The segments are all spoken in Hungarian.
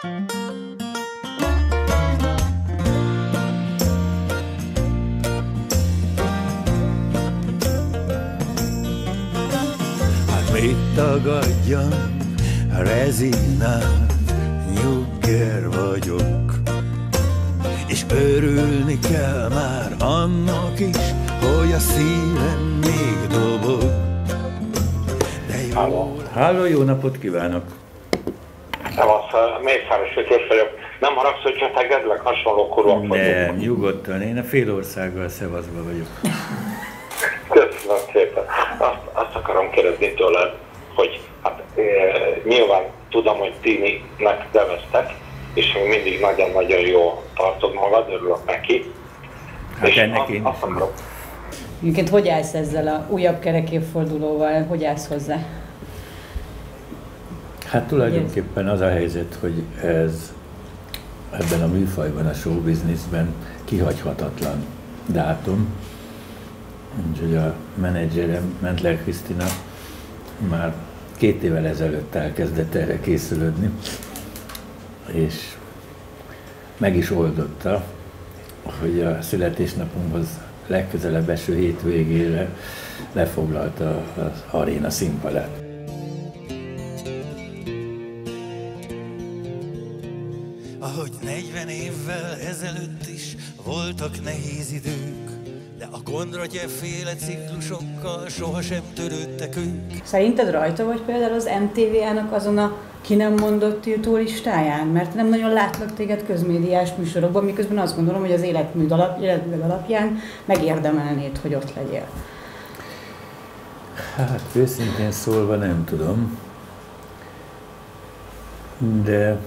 Hát mit tagadjam, rezignál, nyugger vagyok. És örülni kell már annak is, hogy a szívem még dobog. De jó Halló. Háló, jó napot kívánok! Szevasz, Mészáros Ötös vagyok. Nem haragsz, hogy csak tegedlek, hasonló korúak vagyunk. Nem, nyugodtan, én a félországgal szevaszba vagyok. Köszönöm szépen. Azt, azt akarom kérdezni tőled, hogy hát e, nyilván tudom, hogy tininek neveztek, és még mindig nagyon-nagyon jó tartod magad, örülök neki. Hát És ennek azt- én azt is akarom, Egyébként hogy állsz ezzel a újabb kerekévfordulóval? Hogy állsz hozzá? Hát tulajdonképpen az a helyzet, hogy ez ebben a műfajban, a showbizniszben kihagyhatatlan dátum. Úgyhogy a menedzserem, Mentler Krisztina már két évvel ezelőtt elkezdett erre készülődni, és meg is oldotta, hogy a születésnapunkhoz legközelebb eső hétvégére lefoglalta az aréna színpadát. Ahogy 40 évvel ezelőtt is voltak nehéz idők, de a Kondratyev féle ciklusokkal sohasem törődtek ők. Szerinted rajta vagy például az MTV-nak azon a ki nem mondott tiltó listáján? Mert nem nagyon látlak téged közmédiás műsorokban, miközben azt gondolom, hogy az életműd alap, életműd alapján megérdemelnéd, hogy ott legyél. Hát őszintén szólva nem tudom, de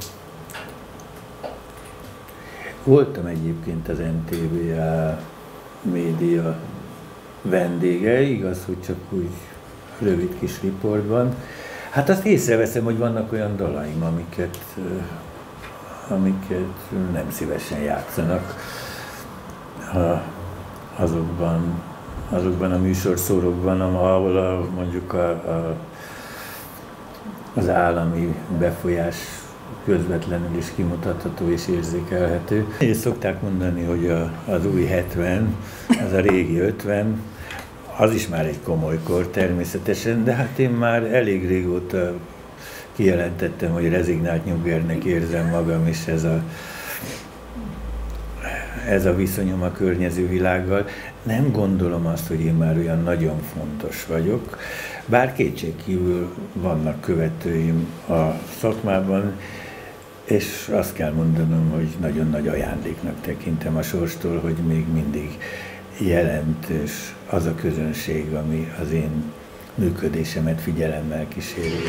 voltam egyébként az NTVA média vendége, igaz, hogy csak úgy rövid kis riportban. Hát azt észreveszem, hogy vannak olyan dalaim, amiket, amiket nem szívesen játszanak ha azokban, azokban a műsorszórokban, ahol a, mondjuk a, a, az állami befolyás közvetlenül is kimutatható és érzékelhető. És szokták mondani, hogy a, az új 70, az a régi 50, az is már egy komoly kor természetesen, de hát én már elég régóta kijelentettem, hogy rezignált nyuggernek érzem magam, és ez a, ez a viszonyom a környező világgal. Nem gondolom azt, hogy én már olyan nagyon fontos vagyok, bár kétségkívül vannak követőim a szakmában, és azt kell mondanom, hogy nagyon nagy ajándéknak tekintem a sorstól, hogy még mindig jelentős az a közönség, ami az én működésemet figyelemmel kíséri.